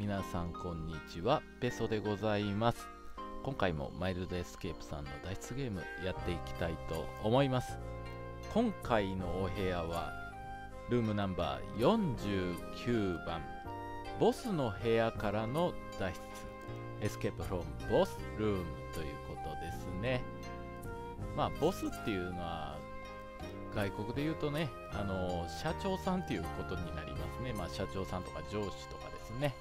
皆さんこんにちは。ペソでございます。今回もマイルドエスケープさんの脱出ゲームやっていきたいと思います。今回のお部屋は room number 49番。ボスの部屋からの脱出。 escape from boss room ということですね。まあボスっていうのは外国で言うとねあの社長さんっていうことになりますね。まあ社長さんとか上司とかですね。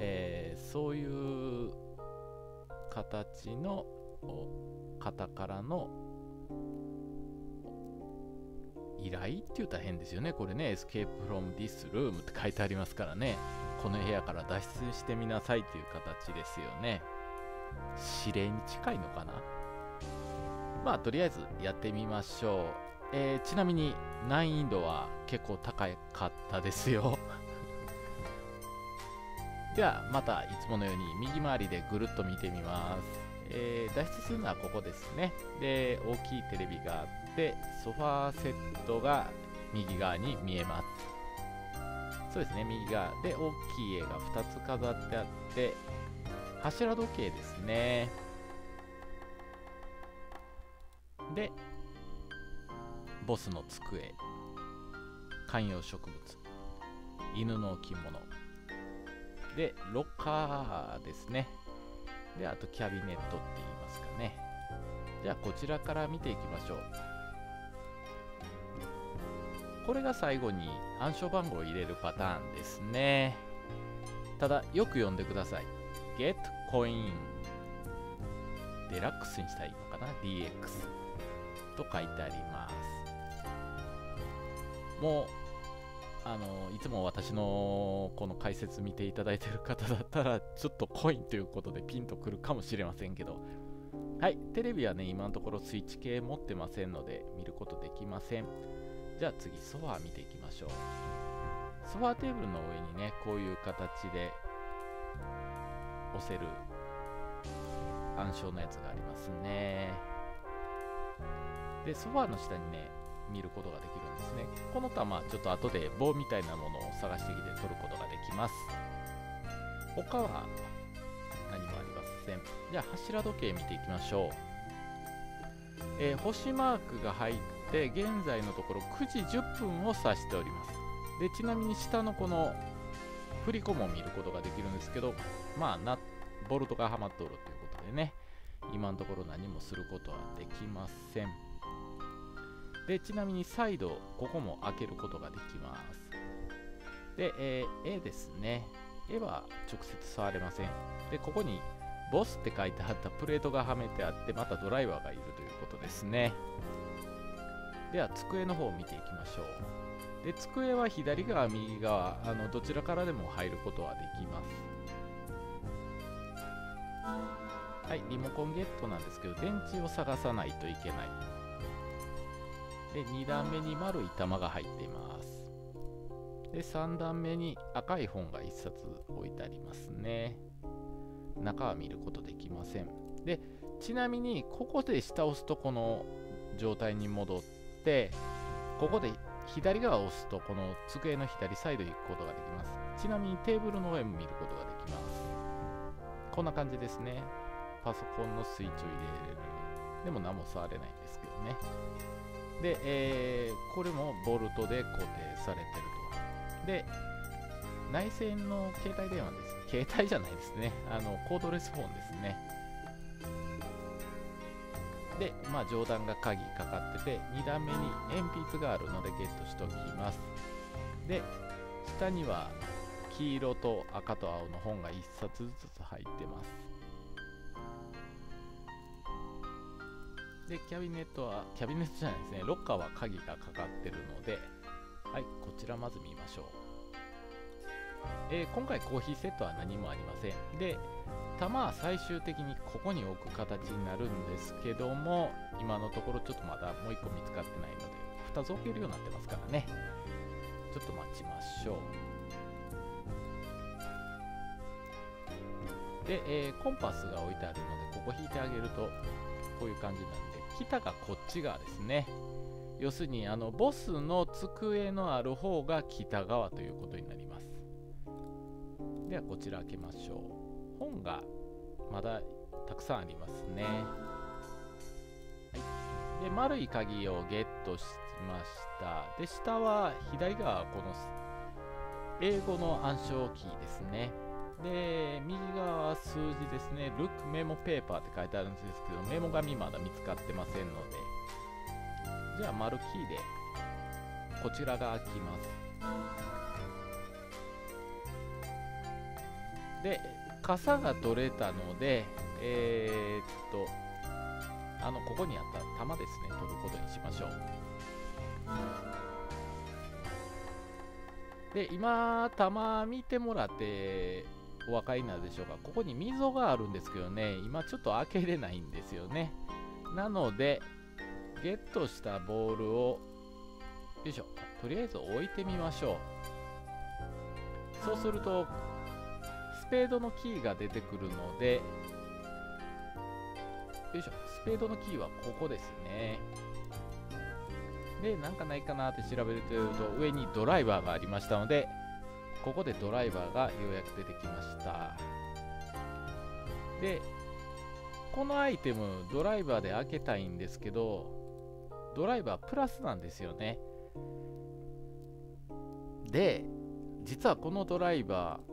えー、そういう形の方からの依頼って言ったら変ですよね。これね、Escape from this room って書いてありますからね。この部屋から脱出してみなさいっていう形ですよね。指令に近いのかな？まあ、とりあえずやってみましょう。えー、ちなみに難易度は結構高かったですよ。ではまたいつものように右回りでぐるっと見てみます、えー、脱出するのはここですね。で大きいテレビがあってソファーセットが右側に見えます。そうですね右側。で大きい絵が2つ飾ってあって柱時計ですね。でボスの机。観葉植物。犬の置物。で、ロッカーですね。で、あとキャビネットって言いますかね。じゃあ、こちらから見ていきましょう。これが最後に暗証番号を入れるパターンですね。ただ、よく読んでください。get coin デラックスにしたらいいのかな ?dx と書いてあります。もうあのいつも私のこの解説見ていただいてる方だったらちょっとコインということでピンとくるかもしれませんけど。はいテレビはね今のところスイッチ系持ってませんので見ることできません。じゃあ次ソファー見ていきましょう。ソファーテーブルの上にねこういう形で押せる暗証のやつがありますね。でソファーの下にね見ることができるですね。この玉、ちょっと後で棒みたいなものを探してきて取ることができます。他は何もありません。じゃあ柱時計見ていきましょう。えー、星マークが入って現在のところ9時10分を指しております。でちなみに下のこの振り子も見ることができるんですけど、まあな、ボルトがはまっとるということでね、今のところ何もすることはできません。でちなみに再度ここも開けることができます。で、えー、絵ですね。絵は直接触れません。でここにボスって書いてあったプレートがはめてあってまたドライバーがいるということですね。では机の方を見ていきましょう。で机は左側右側あのどちらからでも入ることはできます。はいリモコンゲットなんですけど電池を探さないといけない。で2段目に丸い玉が入っています。で3段目に赤い本が1冊置いてありますね。中は見ることできません。でちなみにここで下押すとこの状態に戻ってここで左側を押すとこの机の左サイドに行くことができます。ちなみにテーブルの上も見ることができます。こんな感じですね。パソコンのスイッチを入れれるでも何も触れないんですけどね。で、えー、これもボルトで固定されてると。で、内線の携帯電話です。携帯じゃないですね。あの、コードレスフォンですね。で、まあ、上段が鍵かかってて、2段目に鉛筆があるのでゲットしておきます。で、下には黄色と赤と青の本が1冊ずつ入ってます。で、キャビネットは、キャビネットじゃないですね、ロッカーは鍵がかかってるので、はい、こちらまず見ましょう。えー、今回コーヒーセットは何もありません。で、玉は最終的にここに置く形になるんですけども、今のところちょっとまだもう1個見つかってないので、2つ置けるようになってますからね。ちょっと待ちましょう。で、えー、コンパスが置いてあるので、ここ引いてあげると、こういう感じなんで、北がこっち側ですね。要するに、あの、ボスの机のある方が北側ということになります。ではこちら開けましょう。本がまだたくさんありますね、はい、で丸い鍵をゲットしました。で下は左側この英語の暗証キーですね。で右側は数字ですね。Look Memo Paper って書いてあるんですけどメモ紙まだ見つかってませんので。じゃあ丸キーでこちらが開きます。で傘が取れたのでえー、っとあのここにあった玉ですね。取ることにしましょう。で今玉見てもらってお分かりになるでしょうか？ここに溝があるんですけどね今ちょっと開けれないんですよね。なのでゲットしたボールをよいしょとりあえず置いてみましょう。そうするとスペードのキーが出てくるのでよいしょスペードのキーはここですね。でなんかないかなって調べると上にドライバーがありましたのでここでドライバーがようやく出てきました。でこのアイテムドライバーで開けたいんですけどドライバープラスなんですよね。で実はこのドライバー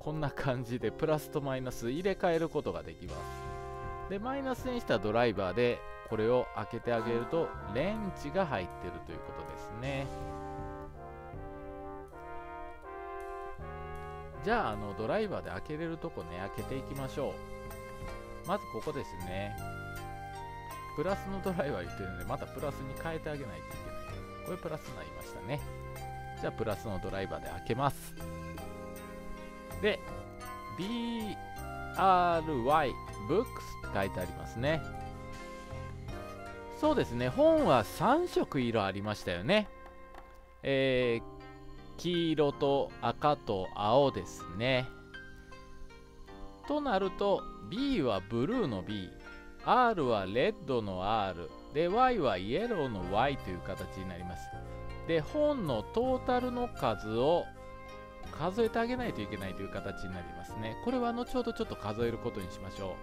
こんな感じでプラスとマイナス入れ替えることができます。でマイナスにしたドライバーでこれを開けてあげるとレンチが入ってるということですね。じゃああのドライバーで開けれるとこね開けていきましょう。まずここですね。プラスのドライバー言ってるのでまたプラスに変えてあげないといけない。これプラスになりましたね。じゃあプラスのドライバーで開けます。で BRY Books って書いてありますね。そうですね。本は3色色ありましたよね。えー、黄色と赤と青ですね。となると B はブルーの B、R はレッドの R、で Y はイエローの Y という形になります。で、本のトータルの数を数えてあげないといけないという形になりますね。これは後ほどちょっと数えることにしましょ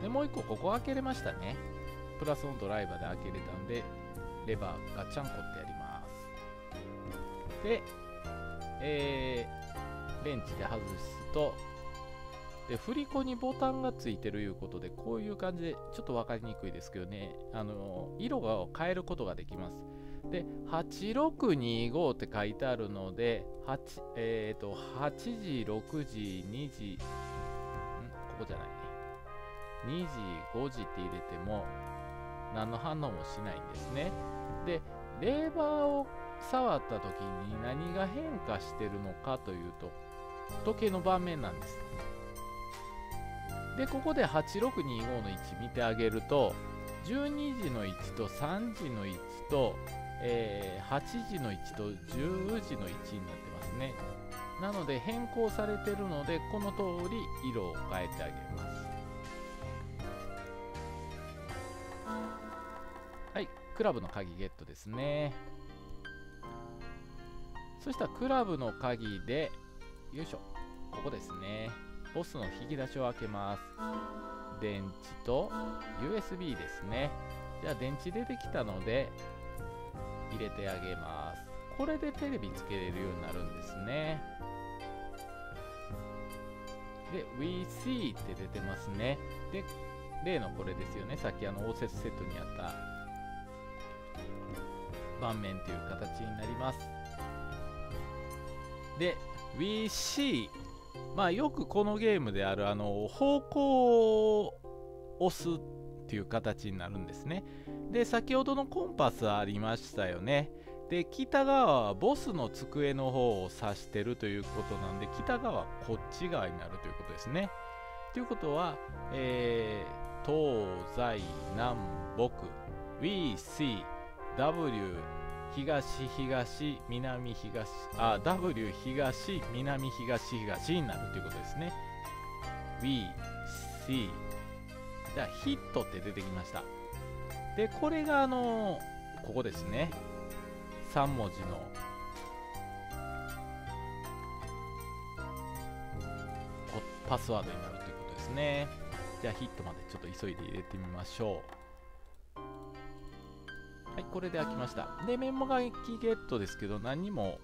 う。で、もう一個ここ開けれましたね。プラスのドライバーで開けれたんで、レバーガチャンコってやります。で、えー、レンチで外すとで振り子にボタンがついてるいうことでこういう感じでちょっと分かりにくいですけどね。あの色を変えることができます。で8625って書いてあるので8えっ、ー、と8時6時2時ん？ここじゃない。ね2時5時って入れても何の反応もしないんですね。でレーバーを触った時に何が変化してるのかというと時計の盤面なんです。でここで8625の位置見てあげると12時の位置と3時の位置と、えー、8時の位置と10時の位置になってますね。なので変更されてるのでこの通り色を変えてあげます。はいクラブの鍵ゲットですね。そしたらクラブの鍵で、よいしょ、ここですね。ボスの引き出しを開けます。電池と USB ですね。じゃあ電池出てきたので、入れてあげます。これでテレビつけれるようになるんですね。で、We See って出てますね。で、例のこれですよね。さっきあの応接セットにあった盤面という形になります。で、WeC。まあ、よくこのゲームである、あの、方向を押すっていう形になるんですね。で、先ほどのコンパスありましたよね。で、北側はボスの机の方を指してるということなんで、北側はこっち側になるということですね。ということは、えー、東西南北 WeC W 東東南東あ W 東南東東になるということですね。We see じゃあヒットって出てきました。でこれがあのここですね。3文字の。パスワードになるということですね。じゃあヒットまでちょっと急いで入れてみましょう。はいこれで開きました。でメモ書きゲットですけど何も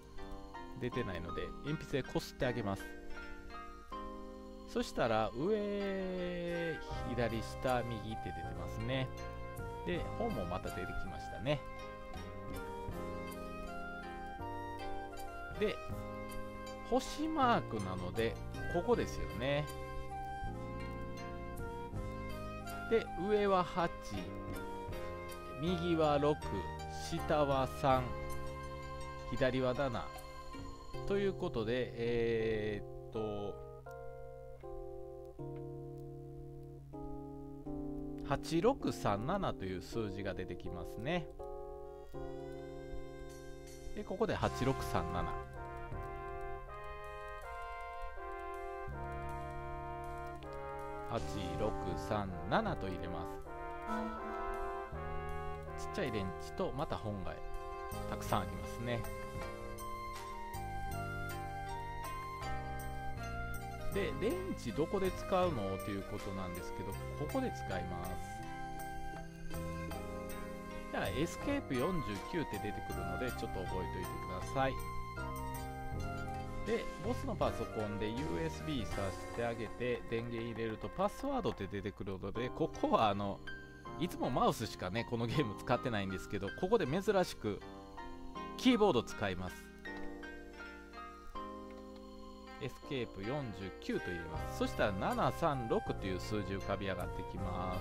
出てないので鉛筆でこすってあげます。そしたら上左下右って出てますね。で本もまた出てきましたね。で星マークなのでここですよね。で上は8右は6下は3左は7ということでえー、っと8637という数字が出てきますね。でここで8637 8637と入れます。ちっちゃいレンチとまた本がたくさんありますね。でレンチどこで使うのということなんですけどここで使います。じゃあエスケープ49って出てくるのでちょっと覚えておいてください。で、ボスのパソコンで USB させてあげて電源入れるとパスワードって出てくるので、ここはあの、いつもマウスしかね、このゲーム使ってないんですけど、ここで珍しくキーボード使います。エスケープ49と入れます。そしたら736という数字浮かび上がってきます。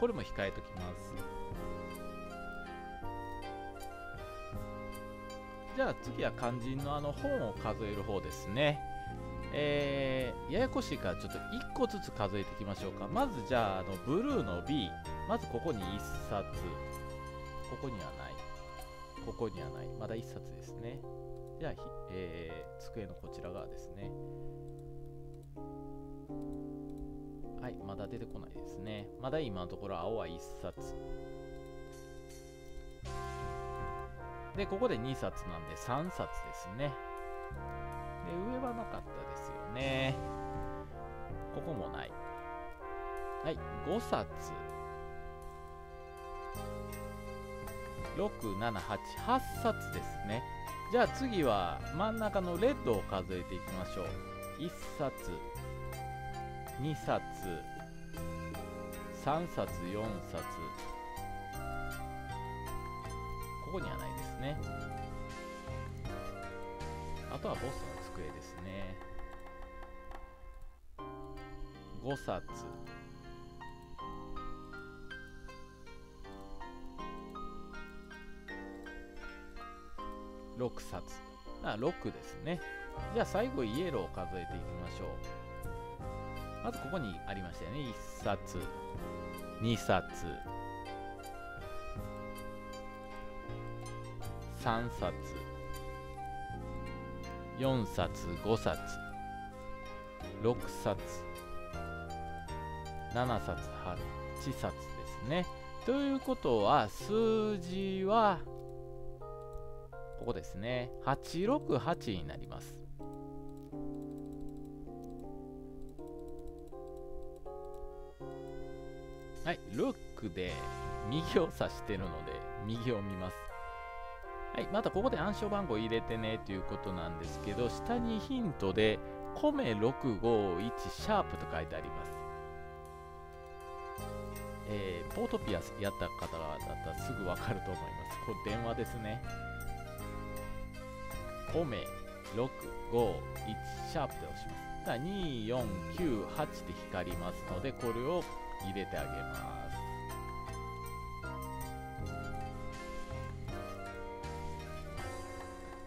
これも控えときます。じゃあ次は肝心のあの本を数える方ですね。えー、ややこしいからちょっと1個ずつ数えていきましょうか。まずじゃあ、あのブルーの B。まずここに1冊。ここにはない。ここにはない。まだ1冊ですね。じゃあ、えー、机のこちら側ですね。はい、まだ出てこないですね。まだ今のところ青は1冊。で、ここで2冊なんで3冊ですね。で、上はなかったですよね。ここもない。はい、5冊。6、7、8、8冊ですね。じゃあ次は真ん中のレッドを数えていきましょう。1冊、2冊、3冊、4冊。ここにはないですねあとはボスの机ですね5冊6冊。あ6ですね。じゃあ最後イエローを数えていきましょう。まずここにありましたよね。1冊。2冊。3冊。4冊。5冊。6冊。7冊。8冊ですね。ということは数字はここですね868になりますはい、ルックで右を指してるので右を見ますはい、またここで暗証番号入れてねということなんですけど、下にヒントで、コメ651シャープと書いてあります。えー、ポートピアスやった方だったらすぐわかると思います。これ電話ですね。コメ651シャープで押します。だ2498で光りますので、これを入れてあげます。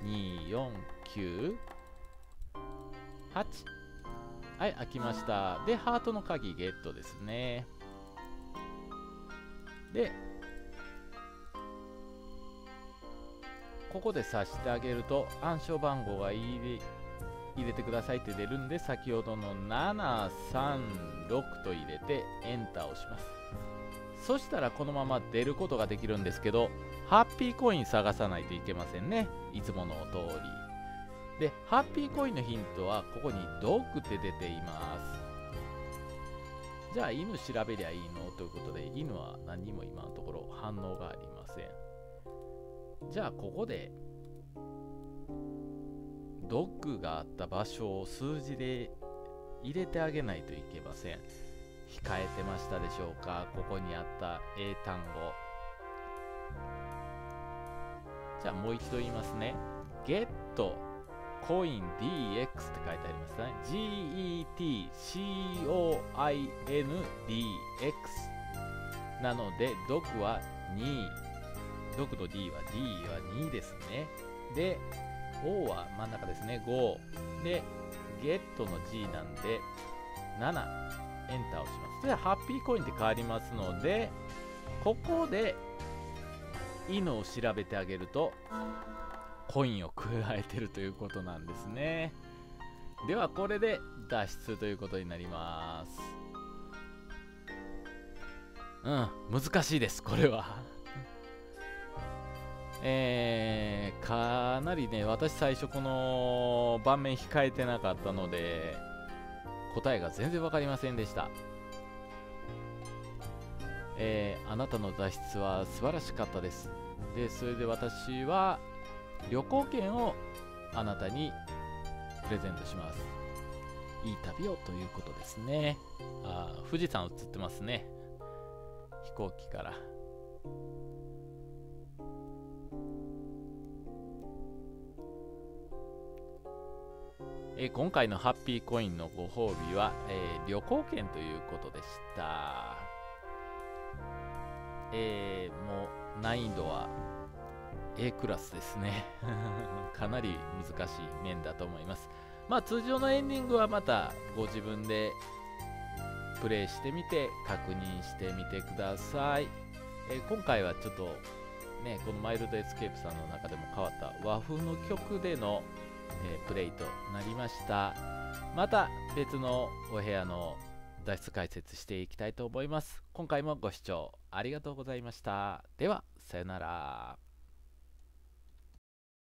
249 8はい開きましたでハートの鍵ゲットですねでここで刺してあげると暗証番号が入れてくださいって出るんで先ほどの736と入れてエンターをしますそしたらこのまま出ることができるんですけどハッピーコイン探さないといけませんね。いつもの通り。で、ハッピーコインのヒントはここにドッグって出ています。じゃあ犬調べりゃいいの？ということで、犬は何も今のところ反応がありません。じゃあここで、ドッグがあった場所を数字で入れてあげないといけません。控えてましたでしょうか？ここにあった英単語。じゃあもう一度言いますね。ゲットコイン DX って書いてありますね。GETCOINDX なので、ドックは2。ドクと D は D は2ですね。で、O は真ん中ですね。5。で、ゲットの G なんで、7。エンターをします。それでハッピーコインって変わりますので、ここで、犬を調べてあげると、コインを加えてるということなんですね。では、これで脱出ということになります。うん、難しいです、これは。えー、かなりね、私最初この盤面控えてなかったので、答えが全然わかりませんでした。えー、あなたの脱出は素晴らしかったです。で、それで私は旅行券をあなたにプレゼントします。いい旅をということですね。あ富士山映ってますね。飛行機から。えー今回のハッピーコインのご褒美は、えー旅行券ということでした。えーもう難易度は A クラスですね。かなり難しい面だと思います。まあ通常のエンディングはまたご自分でプレイしてみて確認してみてください。え今回はちょっとね、このマイルドエスケープさんの中でも変わった和風の曲での、えープレイとなりました。また別のお部屋の脱出解説していきたいと思います。今回もご視聴ありがとうございました。では、さよなら。